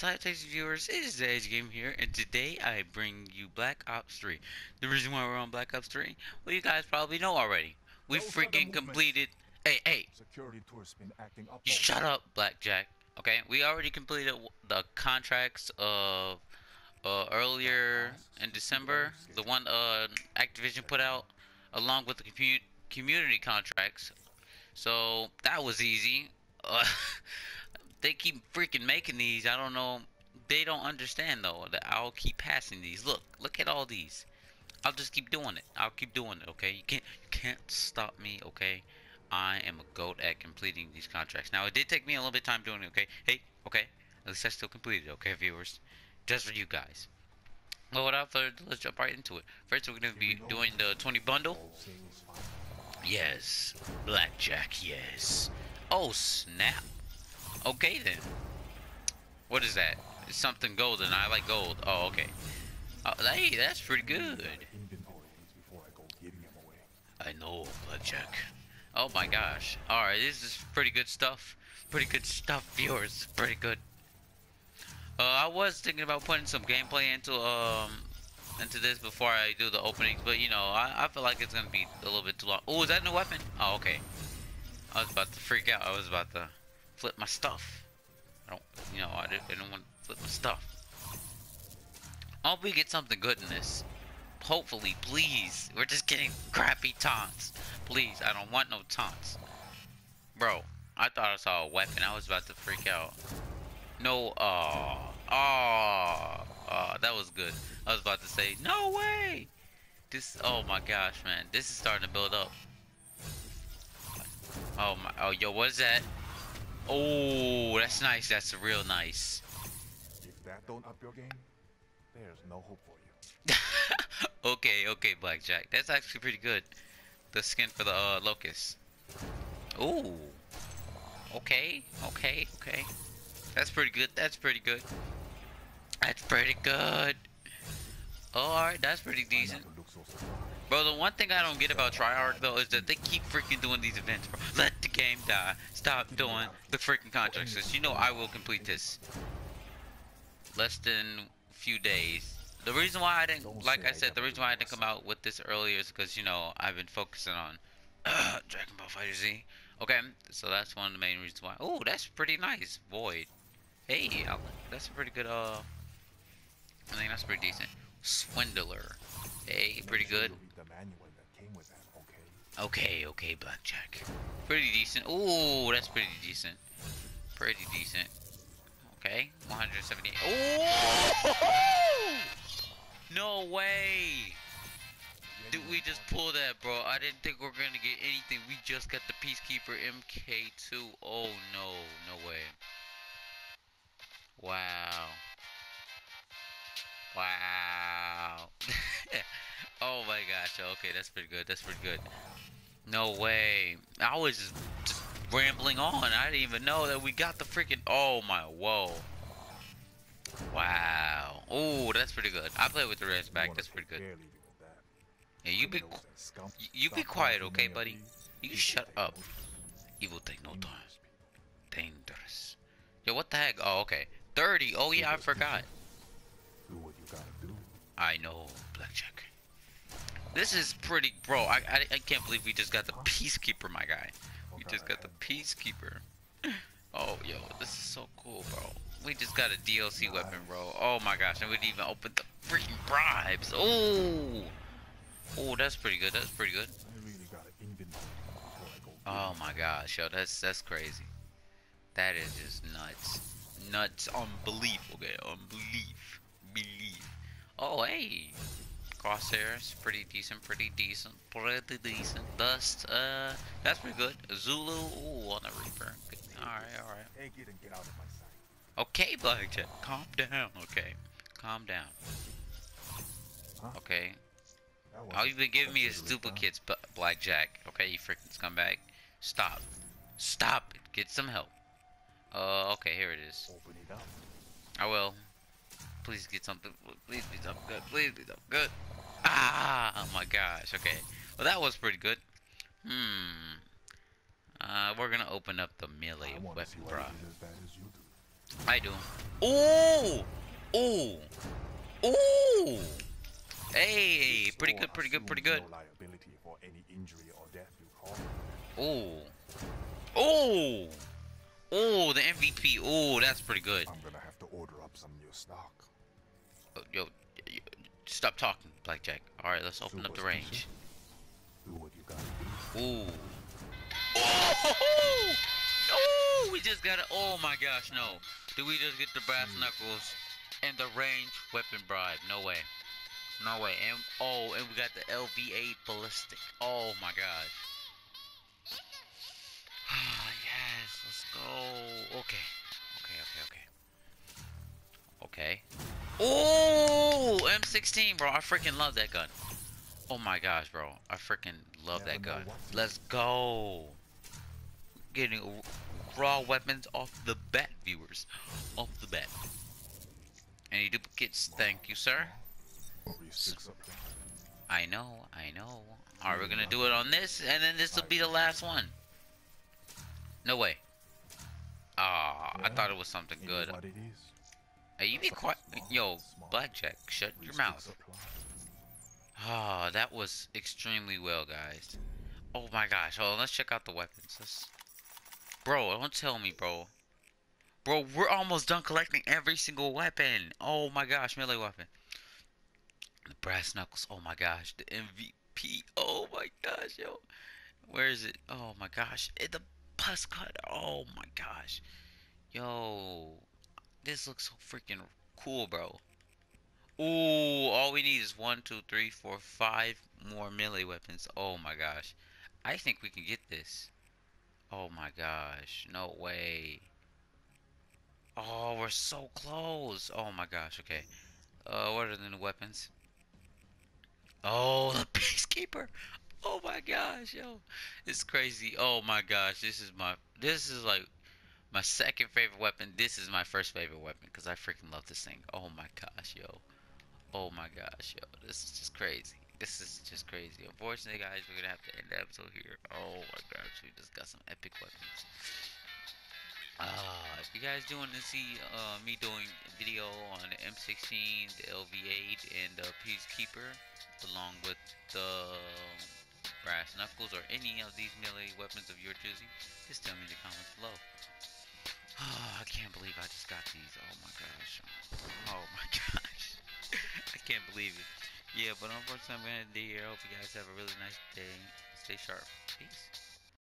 Salutations viewers, it is the Edge Game here, and today I bring you Black Ops 3. The reason why we're on Black Ops 3, well you guys probably know already. We Those freaking completed, hey, hey, Security tour's been acting up. you shut up Blackjack, okay? We already completed the contracts of uh, earlier in December, the one uh, Activision put out, along with the commu- community contracts. So that was easy. Uh, they keep freaking making these. I don't know. They don't understand though that I'll keep passing these. Look, look at all these. I'll just keep doing it. I'll keep doing it. Okay, you can't you can't stop me. Okay, I am a goat at completing these contracts. Now it did take me a little bit of time doing it. Okay, hey, okay, at least I still completed. it, Okay, viewers, just for you guys. Well, without further ado, let's jump right into it. First, we're gonna be doing the 20 bundle. Yes. Blackjack, yes. Oh, snap. Okay, then. What is that? It's something golden. I like gold. Oh, okay. Oh, hey, that's pretty good. I know, Blackjack. Oh my gosh. Alright, this is pretty good stuff. Pretty good stuff, viewers. Pretty good. Uh, I was thinking about putting some gameplay into, um, into this before I do the openings, but you know, I, I feel like it's gonna be a little bit too long. Oh, is that a new weapon? Oh, okay. I was about to freak out. I was about to flip my stuff. I don't, you know, I didn't, I didn't want to flip my stuff. I hope we get something good in this. Hopefully, please. We're just getting crappy taunts. Please, I don't want no taunts. Bro, I thought I saw a weapon. I was about to freak out. No, uh, oh, uh, that was good. I was about to say, no way. This, oh my gosh, man. This is starting to build up. Oh my, oh, yo, what is that? Oh, that's nice. That's real nice. If that don't up your game, there's no hope for you. okay, okay, Blackjack. That's actually pretty good. The skin for the uh, Locus. Ooh. Okay, okay, okay. That's pretty good. That's pretty good. That's pretty good. Oh, alright, that's pretty decent. To look so surprised. Bro, the one thing I don't get about Treyarch though is that they keep freaking doing these events, bro. Let the game die. Stop doing the freaking contracts. 'cause you know I will complete this. Less than a few days. The reason why I didn't, like I said, the reason why I didn't come out with this earlier is because you know I've been focusing on Dragon Ball Fighter Z. Okay, so that's one of the main reasons why. Oh, that's pretty nice. Void. Hey, that's a pretty good. Uh, I think that's pretty decent. Swindler. Hey, pretty good. you read the manual that came with that, okay? Okay, Blackjack. Pretty decent. Ooh, that's pretty decent. Pretty decent. Okay, 178. Oh! No way! Did we just pull that, bro? I didn't think we were gonna get anything. We just got the Peacekeeper MK2. Oh no, no way. Gosh. Okay, that's pretty good. That's pretty good. No way. I was just, just rambling on. I didn't even know that we got the freaking. Oh my. Whoa. Wow. Oh, that's pretty good. I play with the rest back. That's pretty good. care leaving with that. Yeah, you be Criminals and scum y- you be quiet, okay, buddy? You shut up. Evil take no time. Dangerous. Yo, what the heck? Oh, okay. 30. Oh yeah, I forgot. Do what you gotta do. I know, Blackjack. This is pretty, bro. I, I, I can't believe we just got the Peacekeeper, my guy. We just got the Peacekeeper. Oh, yo, this is so cool, bro. We just got a DLC weapon, bro. Oh my gosh, and we didn't even open the freaking bribes. Oh, oh, that's pretty good. That's pretty good. I really gotta inventory before I go. Oh my gosh, yo, that's that's crazy. That is just nuts, nuts, unbelief. Okay, unbelief, belief. Oh hey, crosshairs, pretty decent, pretty decent, pretty decent. Dust, uh, that's pretty good. Zulu, ooh, on the Reaper. Good. All right, all right. Take it and get out of my sight. Okay, Blackjack, calm down. Okay, calm down. Huh? Okay, all you've been giving me is duplicates, but Blackjack. Okay, you freaking scumbag. Stop. Stop. Get some help. Uh, okay, here it is. Open it up. I will. Please get something. Please be something good. Please be something good. Ah! Oh my gosh. Okay. Well, that was pretty good. Hmm. Uh, we're gonna open up the melee I weapon bra. it is as bad as you do. I do. Ooh! Ooh! Ooh! Hey, pretty good, pretty good, pretty good. assumes No liability for any injury or death you cause. Ooh. Ooh! Ooh, the MVP. Ooh, that's pretty good. I'm gonna have to order up some new stock. Oh, Yo, y- stop talking, Blackjack. Alright, let's open up the range. Do what you gotta do. Ooh. Oh! Oh! We just got a. Oh my gosh, no. Did we just get the brass hmm. knuckles and the range weapon bribe? No way. No way. And oh, and we got the LV8 Basilisk. Oh my gosh. Ah, yes, let's go. Okay. Okay, okay, okay. Okay. Oh, M16, bro. I freaking love that gun. Oh my gosh, bro. I freaking love that gun. Let's go. Getting raw weapons off the bat, viewers. Off the bat. Any duplicates? Thank you, sir. Three sticks up there. I know, I know. Alright, we're gonna do it on this, and then this will be the last one. No way. Ah, I thought it was something good. You be quiet. Yo, Blackjack, shut your mouth. Ah, that was extremely well, guys. Oh my gosh. Oh, let's check out the weapons. Let's... Bro, don't tell me, bro. Bro, we're almost done collecting every single weapon. Oh my gosh, melee weapon. The brass knuckles. Oh my gosh, the MVP. Oh my gosh, yo. Where is it? Oh my gosh. Eh, the Buzz Cut. Oh my gosh. Yo. This looks so freaking cool, bro. Ooh, all we need is one, two, three, four, five more melee weapons. Oh my gosh. I think we can get this. Oh my gosh. No way. Oh, we're so close. Oh my gosh. Okay. Uh, what are the new weapons? Oh, the Peacekeeper. Oh my gosh, yo. It's crazy. Oh my gosh. This is my, this is like my second favorite weapon. This is my first favorite weapon because I freaking love this thing. Oh my gosh, yo. Oh my gosh, yo, this is just crazy. This is just crazy. Unfortunately, guys, we're gonna have to end the episode here. Oh my gosh, we just got some epic weapons. Ah, if you guys do want to see uh, me doing video on the M16, the LV8, and the Peacekeeper, along with the brass knuckles or any of these melee weapons of your choosing, just tell me in the comments below. Oh, I can't believe I just got these. Oh my gosh. Oh my gosh. I can't believe it. Yeah, but unfortunately, I'm going to end here. I hope you guys have a really nice day. Stay sharp. Peace.